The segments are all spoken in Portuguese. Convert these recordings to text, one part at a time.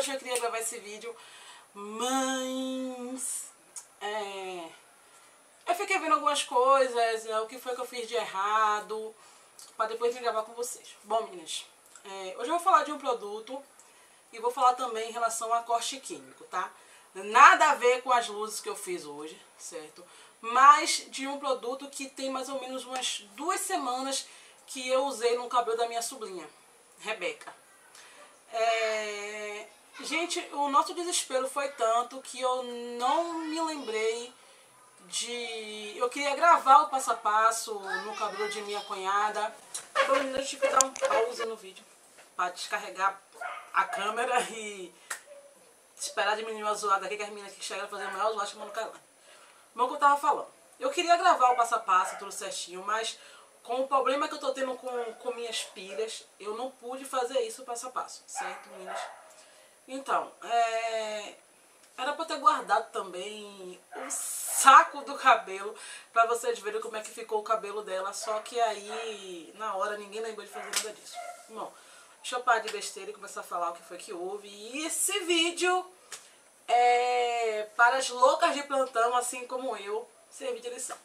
hoje eu queria gravar esse vídeo, mas... É, eu fiquei vendo algumas coisas, é, o que foi que eu fiz de errado, para depois vir gravar com vocês. Bom, meninas, é, hoje eu vou falar de um produto e vou falar também em relação a corte químico, tá? Nada a ver com as luzes que eu fiz hoje, certo? Mas de um produto que tem mais ou menos umas duas semanas que eu usei no cabelo da minha sobrinha, Rebeca. É... Gente, o nosso desespero foi tanto que eu não me lembrei de... Eu queria gravar o passo a passo no cabelo de minha cunhada. Então, eu tive que dar um pause no vídeo para descarregar a câmera e esperar diminuir a zoada aqui, que as meninas que chegaram a fazer a maior zoada chamando Carlane. Mas o que eu tava falando. Eu queria gravar o passo a passo, tudo certinho, mas com o problema que eu tô tendo com, com minhas pilhas, eu não pude fazer isso passo a passo, certo, meninas? Então, é, era pra ter guardado também o saco do cabelo pra vocês verem como é que ficou o cabelo dela, só que aí, na hora, ninguém lembrou de fazer nada disso. Bom, deixa eu parar de besteira e começar a falar o que foi que houve. E esse vídeo é para as loucas de plantão, assim como eu, servir de lição.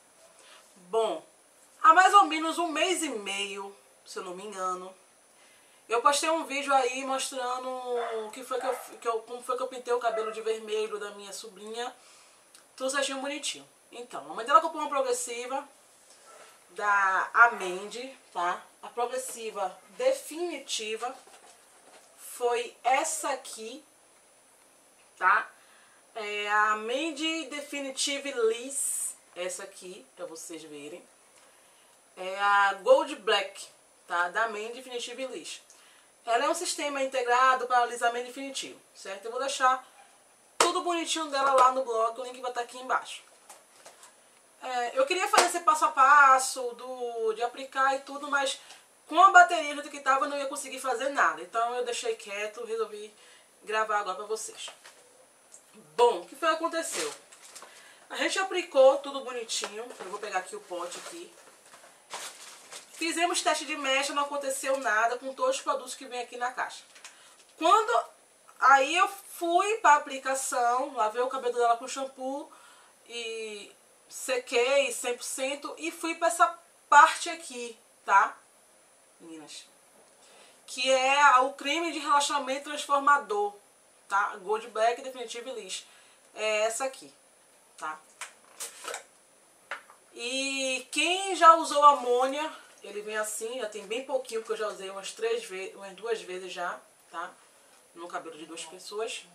Bom, há mais ou menos um mês e meio, se eu não me engano, eu postei um vídeo aí mostrando o que foi que eu, que eu, como foi que eu pintei o cabelo de vermelho da minha sobrinha. Tudo certinho bonitinho. Então, a mãe dela comprou uma progressiva da Amende, tá? A progressiva definitiva foi essa aqui, tá? É a Amende Definitive Liss, essa aqui, pra vocês verem. É a Gold Black, tá? Da Amende Definitive Liss. Ela é um sistema integrado para alisamento definitivo, certo? Eu vou deixar tudo bonitinho dela lá no blog, o link vai estar aqui embaixo. É, eu queria fazer esse passo a passo do, de aplicar e tudo, mas com a bateria do que estava eu não ia conseguir fazer nada. Então eu deixei quieto, resolvi gravar agora para vocês. Bom, o que foi que aconteceu? A gente aplicou tudo bonitinho. Eu vou pegar aqui o pote aqui. Fizemos teste de mecha, não aconteceu nada com todos os produtos que vem aqui na caixa. Quando aí eu fui para aplicação, lavei o cabelo dela com shampoo e sequei 100% e fui para essa parte aqui, tá? Meninas. Que é o creme de relaxamento transformador, tá? Gold Black Definitive Lish. É essa aqui, tá? E quem já usou amônia ele vem assim, já tem bem pouquinho, porque eu já usei umas três vezes, umas duas vezes já, tá? No cabelo de duas pessoas.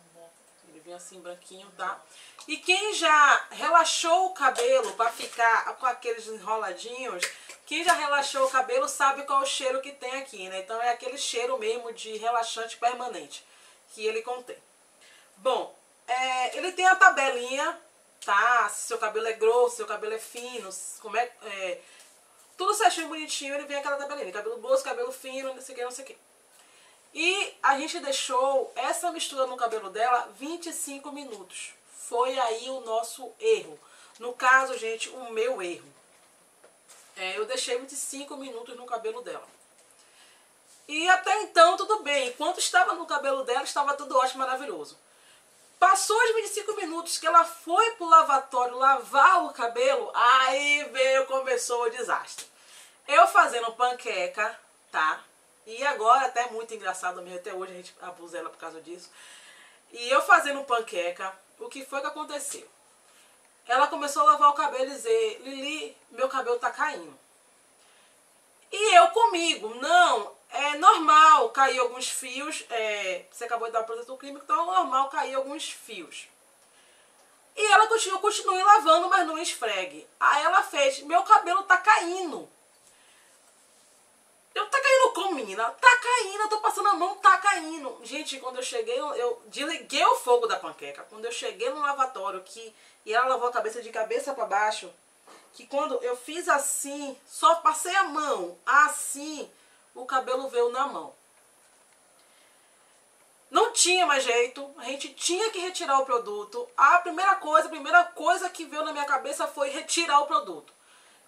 Ele vem assim, branquinho, tá? E quem já relaxou o cabelo para ficar com aqueles enroladinhos, quem já relaxou o cabelo sabe qual é o cheiro que tem aqui, né? Então é aquele cheiro mesmo de relaxante permanente que ele contém. Bom, é, ele tem a tabelinha, tá? Se seu cabelo é grosso, se seu cabelo é fino, como é, é tudo certinho, bonitinho, ele vem aquela tabelinha. Cabelo grosso, cabelo fino, não sei o que, não sei o que. E a gente deixou essa mistura no cabelo dela 25 minutos. Foi aí o nosso erro. No caso, gente, o meu erro. É, eu deixei 25 minutos no cabelo dela. E até então tudo bem. Enquanto estava no cabelo dela, estava tudo ótimo, maravilhoso. Passou os 25 minutos que ela foi pro lavatório lavar o cabelo, aí veio, começou o desastre. Eu fazendo panqueca, tá? E agora até muito engraçado mesmo, até hoje a gente abusa ela por causa disso. E eu fazendo panqueca, o que foi que aconteceu? Ela começou a lavar o cabelo e dizer, Lili, meu cabelo tá caindo. E eu comigo, não, é normal cair alguns fios, é, você acabou de dar o protetor químico, então é normal cair alguns fios. E ela continuou, continue lavando, mas não esfregue. Aí ela fez, meu cabelo tá caindo. Eu tá caindo como, menina? Tá caindo, eu tô passando a mão, tá caindo. Gente, quando eu cheguei, eu desliguei o fogo da panqueca. Quando eu cheguei no lavatório, que e ela lavou a cabeça de cabeça para baixo, que quando eu fiz assim, só passei a mão, assim, o cabelo veio na mão. Não tinha mais jeito, a gente tinha que retirar o produto. A primeira coisa, a primeira coisa que veio na minha cabeça foi retirar o produto.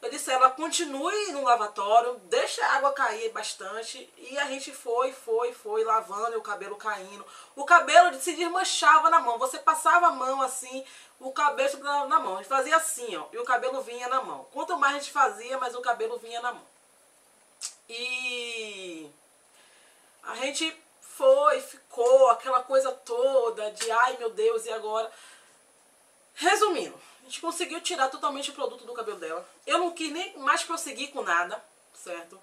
Eu disse ela, continue no lavatório, deixa a água cair bastante. E a gente foi, foi, foi, lavando e o cabelo caindo. O cabelo se desmanchava na mão. Você passava a mão assim, o cabelo na mão. A gente fazia assim, ó, e o cabelo vinha na mão. Quanto mais a gente fazia, mais o cabelo vinha na mão. E a gente foi, ficou, aquela coisa toda de ai meu Deus, e agora? Resumindo, a gente conseguiu tirar totalmente o produto do cabelo dela. Eu não quis nem mais prosseguir com nada, certo?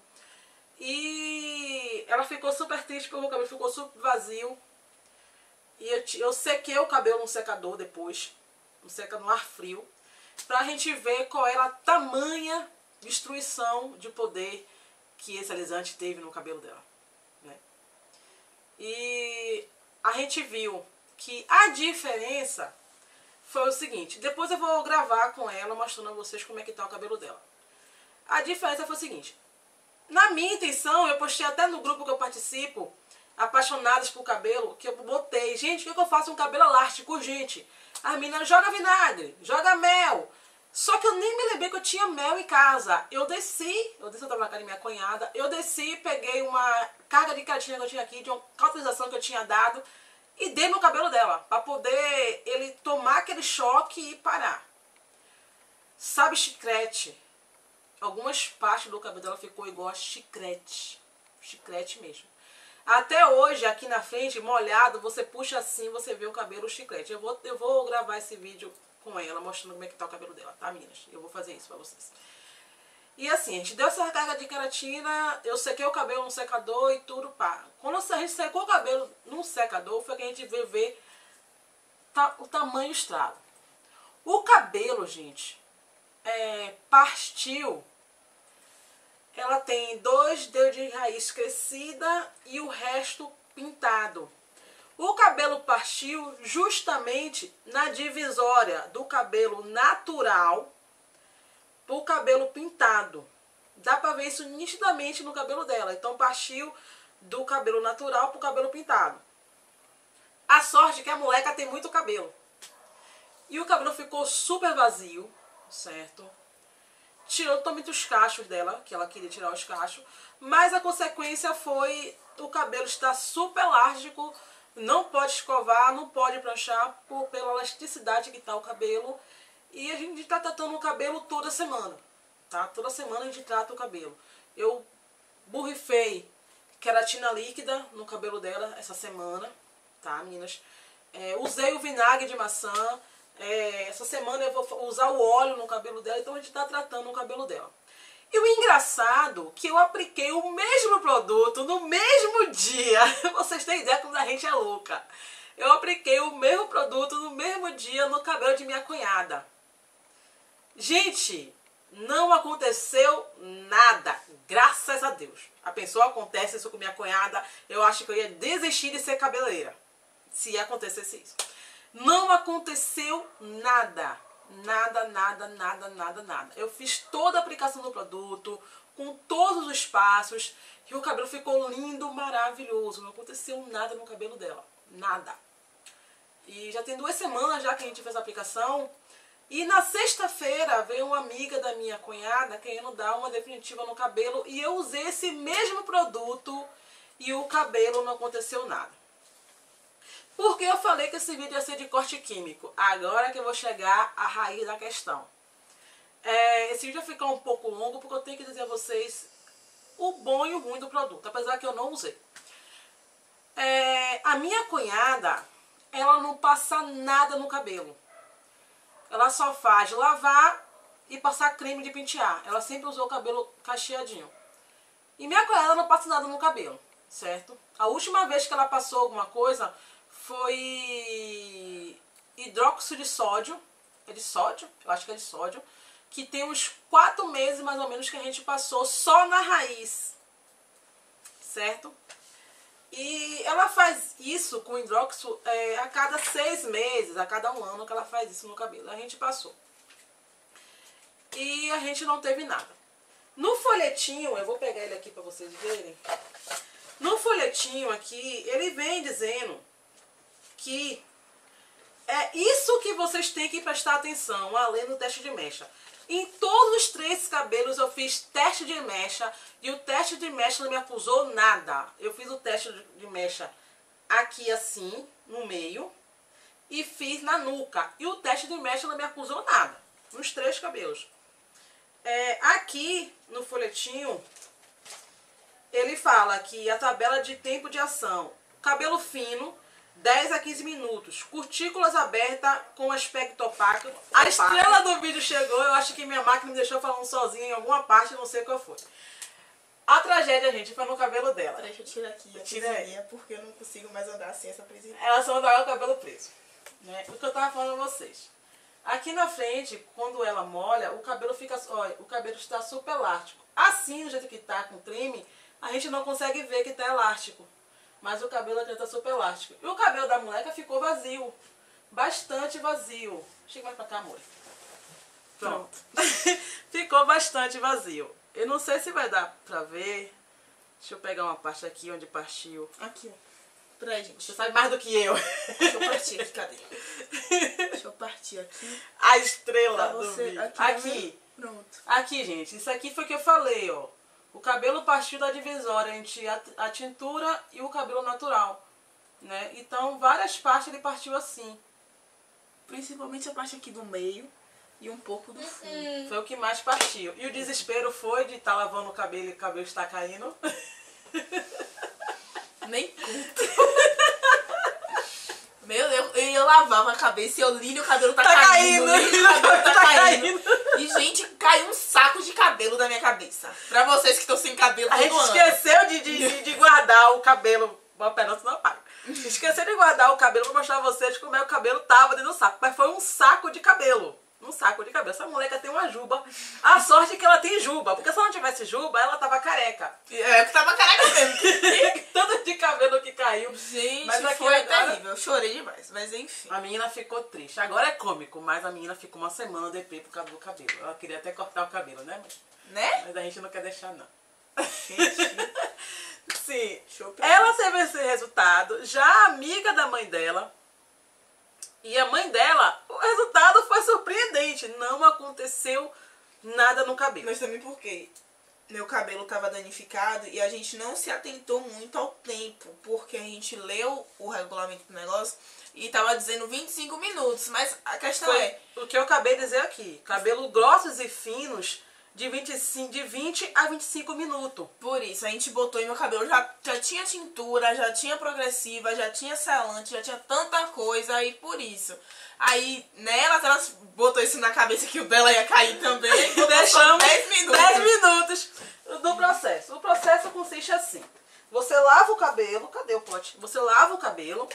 E ela ficou super triste porque o cabelo ficou super vazio. E eu, eu sequei o cabelo no secador depois, no seca no ar frio, pra gente ver qual era a tamanha destruição de poder que esse alisante teve no cabelo dela. Né? E a gente viu que a diferença foi o seguinte. Depois eu vou gravar com ela mostrando a vocês como é que tá o cabelo dela. A diferença foi o seguinte. Na minha intenção, eu postei até no grupo que eu participo, apaixonadas por cabelo, que eu botei, gente, o que eu faço um cabelo elástico, gente? A menina joga vinagre, joga mel, só que eu nem me lembrei que eu tinha mel em casa. Eu desci, eu desci, eu tava na casa da minha cunhada, eu desci, peguei uma carga de queratina que eu tinha aqui, de uma cauterização que eu tinha dado, e dei no cabelo dela, para poder ele tomar aquele choque e parar. Sabe chiclete? Algumas partes do cabelo dela ficou igual a chiclete. Chiclete mesmo. Até hoje, aqui na frente, molhado, você puxa assim, você vê o cabelo chiclete. Eu vou, eu vou gravar esse vídeo com ela, mostrando como é que tá o cabelo dela, tá, meninas? Eu vou fazer isso pra vocês. E assim, a gente deu essa recarga de queratina, eu sequei o cabelo no secador e tudo, pá. Quando a gente secou o cabelo no secador, foi que a gente veio ver o tamanho estrado. O cabelo, gente, é, partiu, ela tem dois dedos de raiz crescida e o resto pintado. O cabelo partiu justamente na divisória do cabelo natural pro cabelo pintado. Dá pra ver isso nitidamente no cabelo dela. Então partiu do cabelo natural pro cabelo pintado. A sorte é que a moleca tem muito cabelo. E o cabelo ficou super vazio, certo? Tirou totalmente os cachos dela, que ela queria tirar os cachos. Mas a consequência foi o cabelo estar super elástico, não pode escovar, não pode pranchar por, pela elasticidade que está o cabelo. E a gente está tratando o cabelo toda semana, tá? Toda semana a gente trata o cabelo. Eu borrifei queratina líquida no cabelo dela essa semana, tá, meninas? É, usei o vinagre de maçã. É, essa semana eu vou usar o óleo no cabelo dela, então a gente está tratando o cabelo dela. E o engraçado que eu apliquei o mesmo produto no mesmo dia. Vocês têm ideia como a gente é louca. Eu apliquei o mesmo produto no mesmo dia no cabelo de minha cunhada. Gente, não aconteceu nada. Graças a Deus. A pessoa acontece isso com minha cunhada, eu acho que eu ia desistir de ser cabeleireira. Se acontecesse isso. Não aconteceu nada. Nada, nada, nada, nada, nada. Eu fiz toda a aplicação do produto, com todos os passos, e o cabelo ficou lindo, maravilhoso. Não aconteceu nada no cabelo dela. Nada. E já tem duas semanas já que a gente fez a aplicação. E na sexta-feira veio uma amiga da minha cunhada querendo dar uma definitiva no cabelo. E eu usei esse mesmo produto e o cabelo não aconteceu nada. Porque eu falei que esse vídeo ia ser de corte químico. Agora que eu vou chegar à raiz da questão. É, esse vídeo vai ficar um pouco longo porque eu tenho que dizer a vocês o bom e o ruim do produto. Apesar que eu não usei. É, a minha cunhada, ela não passa nada no cabelo. Ela só faz lavar e passar creme de pentear. Ela sempre usou o cabelo cacheadinho. E minha cunhada não passa nada no cabelo, certo? A última vez que ela passou alguma coisa foi hidróxido de sódio, é de sódio, eu acho que é de sódio, que tem uns quatro meses mais ou menos que a gente passou só na raiz, certo? E ela faz isso com hidróxido é, a cada seis meses, a cada um ano que ela faz isso no cabelo. A gente passou. E a gente não teve nada. No folhetinho, eu vou pegar ele aqui para vocês verem. No folhetinho aqui, ele vem dizendo que é isso que vocês têm que prestar atenção, além do teste de mecha. Em todos os três cabelos eu fiz teste de mecha e o teste de mecha não me acusou nada. Eu fiz o teste de mecha aqui assim, no meio, e fiz na nuca. E o teste de mecha não me acusou nada, nos três cabelos. É, aqui no folhetinho, ele fala que a tabela de tempo de ação, cabelo fino, 10 a 15 minutos. Curtículas abertas com aspecto opaco. A estrela do vídeo chegou. Eu acho que minha máquina me deixou falando sozinha em alguma parte, não sei qual foi. A tragédia, gente, foi no cabelo dela. Deixa eu tirar aqui a Tira aí. porque eu não consigo mais andar assim essa presilha. Ela só andava com o cabelo preso. Né? O que eu tava falando a vocês. Aqui na frente, quando ela molha, o cabelo fica. Olha, o cabelo está super elástico. Assim, do jeito que tá com creme, a gente não consegue ver que tá elástico. Mas o cabelo aqui tá super elástico. E o cabelo da moleca ficou vazio. Bastante vazio. Chega mais pra cá, amor. Pronto. ficou bastante vazio. Eu não sei se vai dar pra ver. Deixa eu pegar uma parte aqui onde partiu. Aqui, ó. Peraí, gente. Você sabe mais do que eu. Deixa eu partir aqui, cadê? Deixa eu partir aqui. A estrela do vídeo. Aqui, tá Aqui. Pronto. Aqui, gente, isso aqui foi o que eu falei, ó. O cabelo partiu da divisória entre a, tintura e o cabelo natural, né? Então, várias partes ele partiu assim. Principalmente a parte aqui do meio e um pouco do fundo. Foi o que mais partiu. E o desespero foi de estar lavando o cabelo e o cabelo está caindo. Nem conta. Meu Deus, eu, eu lavava a cabeça e eu li e o cabelo tá, Tá caindo. caindo, Lili, o cabelo tá, tá caindo. E, gente, caiu um cabelo da minha cabeça. Pra vocês que estão sem cabelo A gente ano. esqueceu de, de, de- guardar o cabelo. Uma pedaço não apaga. Esqueceu de guardar o cabelo pra mostrar a vocês como é o cabelo tava dentro do saco. Mas foi um saco de cabelo. Um saco de cabelo. Essa moleca tem uma juba. A sorte é que ela tem juba. Porque se ela não tivesse juba, ela tava careca. É, tava careca mesmo. Tanto de cabelo que caiu. Gente, Mas foi agora- terrível. Eu chorei demais, mas enfim. A menina ficou triste. Agora é cômico, mas a menina ficou uma semana depois por causa do cabelo. Ela queria até cortar o cabelo, né? Mas, Né? mas a gente não quer deixar, não. Gente, Sim. Ela teve esse resultado, já amiga da mãe dela. E a mãe dela, surpreendente. Não aconteceu nada no cabelo. Mas também porque meu cabelo tava danificado e a gente não se atentou muito ao tempo, porque a gente leu o regulamento do negócio e tava dizendo 25 minutos, mas a questão Foi é, o que eu acabei de dizer aqui. Cabelo grossos e finos de, 25, de 20 a 25 minutos. por isso, a gente botou e meu cabelo já, já tinha tintura, já tinha progressiva, já tinha selante, já tinha tanta coisa e por isso. Aí nelas, elas botou isso na cabeça que o dela ia cair também e Deixamos 10 minutos. 10 minutos do processo. O processo consiste assim. Você lava o cabelo. Cadê o pote? Você lava o cabelo.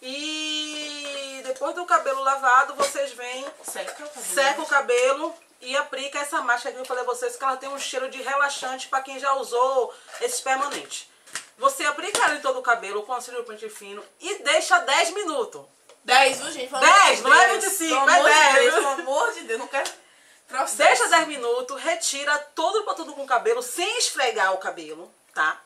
E depois do cabelo lavado, vocês vêm, Seca o cabelo. seca o cabelo e aplica essa máscara que eu falei a vocês que ela tem um cheiro de relaxante para quem já usou esse permanente. Você aplica ela em todo o cabelo com auxílio do pente fino e deixa 10 minutos. 10, viu, gente? Pelo 10, amor de não é Deus. 25, Pelo é amor de 10, Deus, viu? Pelo amor de Deus, não quero processo. Deixa 10 minutos, retira todo o produto com o cabelo sem esfregar o cabelo, tá?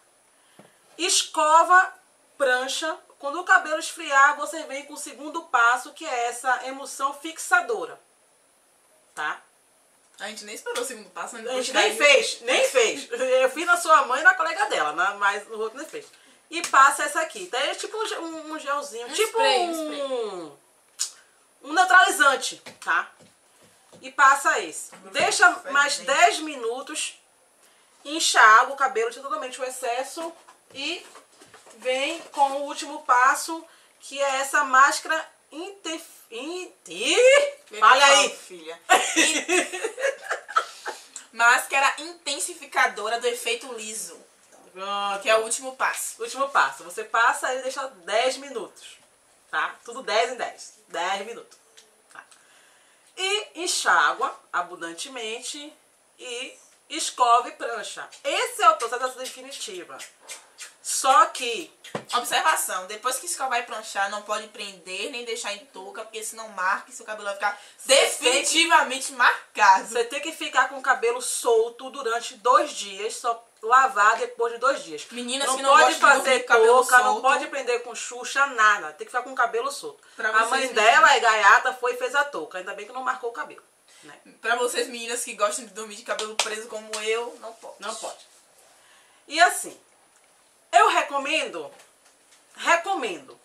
Escova, prancha. Quando o cabelo esfriar, você vem com o segundo passo, que é essa emulsão fixadora. Tá? A gente nem esperou o segundo passo. A gente nem fez, nem fez. Eu fiz na sua mãe e na colega dela, né? mas o outro nem fez. E passa essa aqui, tá? É tipo um um, gelzinho, Um tipo spray, um um, um neutralizante, tá? E passa esse. Deixa mais bem. 10 minutos, enxaga o cabelo, tira totalmente o excesso e vem com o último passo, que é essa máscara inte... inte... Olha aí! filha. Máscara intensificadora do efeito liso, Pronto. que é o último passo. Último passo. Você passa e deixa 10 minutos. Tá? Tudo 10 em 10. 10 minutos. Tá? E enxágua abundantemente e escova e prancha. Esse é o processo definitiva. Só que Observação, depois que escovar e pranchar, não pode prender nem deixar em touca, porque senão marca e seu cabelo vai ficar definitivamente marcado. você tem que ficar com o cabelo solto durante dois dias, só lavar depois de dois dias. Meninas não que não pode fazer touca, não pode prender com xuxa, nada. Tem que ficar com o cabelo solto. Pra a mãe dela é gaiata, foi e fez a touca. Ainda bem que não marcou o cabelo. né? Pra vocês meninas que gostam de dormir de cabelo preso como eu, não pode. Não pode. E assim, eu recomendo, recomendo.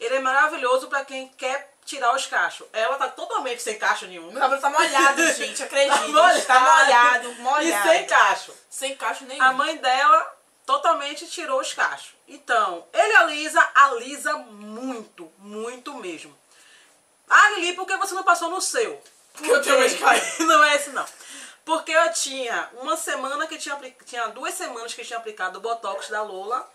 Ele é maravilhoso pra quem quer tirar os cachos. Ela tá totalmente sem cacho nenhum. Meu cabelo tá molhado, gente, acredita. Tá molhado. Tá molhado, molhado. E sem cacho. Sem cacho nenhum. A mãe dela totalmente tirou os cachos. Então, ele alisa, alisa muito, muito mesmo. Ali, por que você não passou no seu? Porque eu tenho de cair. Não é esse não. Porque eu tinha uma semana que tinha tinha duas semanas que eu tinha aplicado o botox da Lola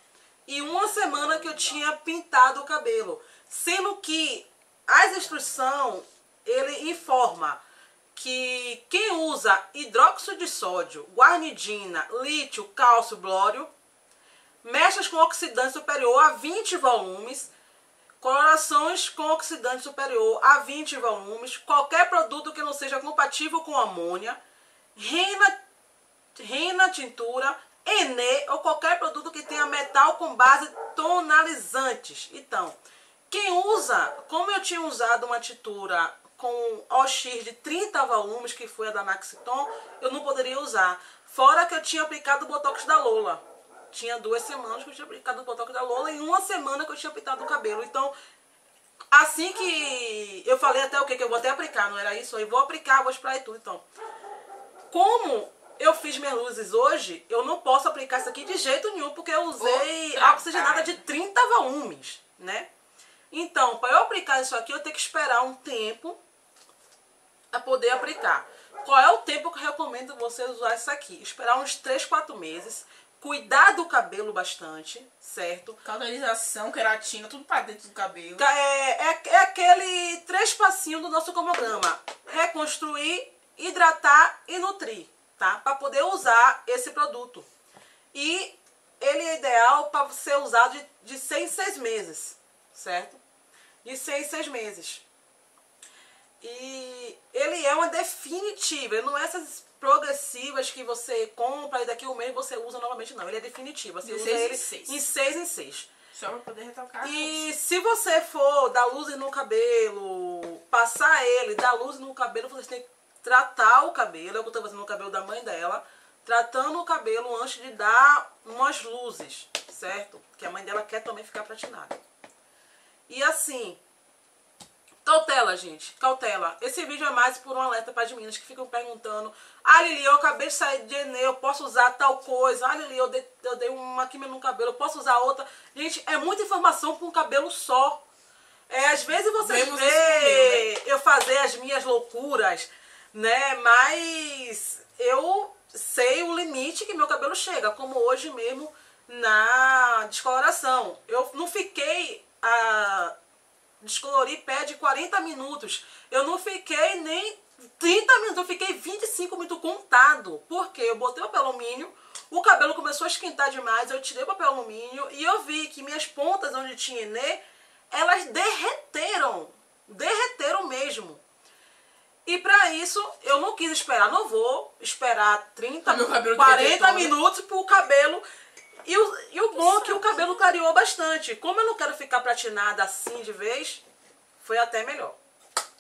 e uma semana que eu tinha pintado o cabelo, sendo que as instruções ele informa que quem usa hidróxido de sódio, guarnidina, lítio, cálcio, blório, mechas com oxidante superior a 20 volumes, colorações com oxidante superior a 20 volumes, qualquer produto que não seja compatível com amônia, rena, rena tintura, Enê ou qualquer produto que tenha metal com base tonalizantes. Então, quem usa, como eu tinha usado uma tintura com OX de 30 volumes, que foi a da Maxiton, eu não poderia usar. Fora que eu tinha aplicado o Botox da Lola. Tinha duas semanas que eu tinha aplicado o Botox da Lola e uma semana que eu tinha pintado o cabelo. Então, assim que eu falei até o que que eu vou até aplicar, não era isso? Aí vou aplicar, vou e tudo. Então, como eu fiz minhas luzes hoje, eu não posso aplicar isso aqui de jeito nenhum, porque eu usei Outra oxigenada de 30 volumes, né? Então, para eu aplicar isso aqui, eu tenho que esperar um tempo a poder aplicar. Qual é o tempo que eu recomendo você usar isso aqui? Esperar uns 3, 4 meses. Cuidar do cabelo bastante, certo? Caudalização, queratina, tudo pra dentro do cabelo. É, é, é aquele três passinhos do nosso cronograma. Reconstruir, hidratar e nutrir, tá? Para poder usar esse produto. E ele é ideal para ser usado de, de seis em seis meses, certo? De seis em seis meses. E ele é uma definitiva, ele não é essas progressivas que você compra e daqui a um mês você usa novamente, não. Ele é definitivo, você De usa ele seis. em seis em seis. Só pra poder retocar. E se você for dar luz no cabelo, passar ele, dar luz no cabelo, você tem que tratar o cabelo. É o que eu tô fazendo no cabelo da mãe dela. Tratando o cabelo antes de dar umas luzes, certo? Que a mãe dela quer também ficar pratinada. E assim, cautela, gente, cautela. Esse vídeo é mais por um alerta para as meninas que ficam perguntando: Ah, Lili, eu acabei de sair de Enê, eu posso usar tal coisa. Ah, Lili, eu dei, eu dei uma química no cabelo, eu posso usar outra. Gente, é muita informação para um cabelo só. É, às vezes vocês isso comigo, eu fazer as minhas loucuras, né? Mas eu sei o limite que meu cabelo chega, como hoje mesmo na descoloração. Eu não fiquei a descolorir pé de 40 minutos. Eu não fiquei nem 30 minutos, eu fiquei 25 minutos contado. Porque eu botei o papel alumínio, o cabelo começou a esquentar demais, eu tirei o papel alumínio e eu vi que minhas pontas onde tinha enê, elas derreteram. Derreteram mesmo. E pra isso, eu não quis esperar, não vou esperar 30, Meu cabelo 40 derretou, né? minutos pro cabelo. E o, e o bom é que o cabelo clareou bastante. Como eu não quero ficar pratinada assim de vez, foi até melhor.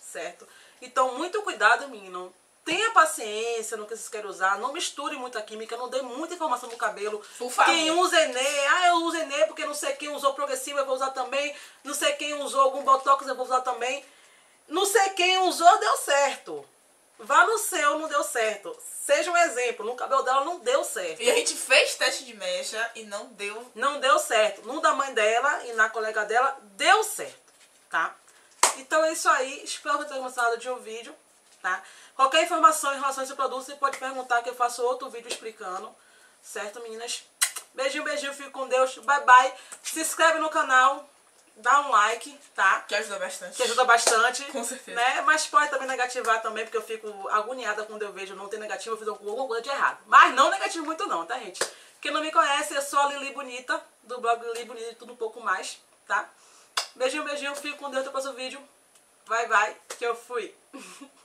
Certo? Então, muito cuidado, menino. Tenha paciência no que vocês querem usar. Não misture muita química. Não dê muita informação no cabelo. Por favor. Quem usa Enê, ah, eu uso Enê porque não sei quem usou progressivo, eu vou usar também. Não sei quem usou algum Botox, eu vou usar também. Não sei quem usou, deu certo. Vá no seu, não deu certo. Seja um exemplo. No cabelo dela não deu certo. E a gente fez teste de mecha e não deu. Não deu certo. No da mãe dela e na colega dela, deu certo, tá? Então é isso aí. Espero que tenham gostado de um vídeo, tá? Qualquer informação em relação a esse produto, você pode perguntar que eu faço outro vídeo explicando. Certo, meninas? Beijinho, beijinho. Fico com Deus. Bye, bye. Se inscreve no canal. Dá um like, tá? Que ajuda bastante. Que ajuda bastante. Com certeza. Né? Mas pode também negativar também, porque eu fico agoniada quando eu vejo não ter negativo, eu fiz alguma coisa de errado. Mas não negativo muito não, tá, gente? Quem não me conhece, eu sou a Lili Bonita, do blog Lili Bonita e tudo um pouco mais, tá? Beijinho, beijinho. Fico com Deus até o próximo vídeo. Vai, vai, que eu fui.